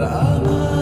Rama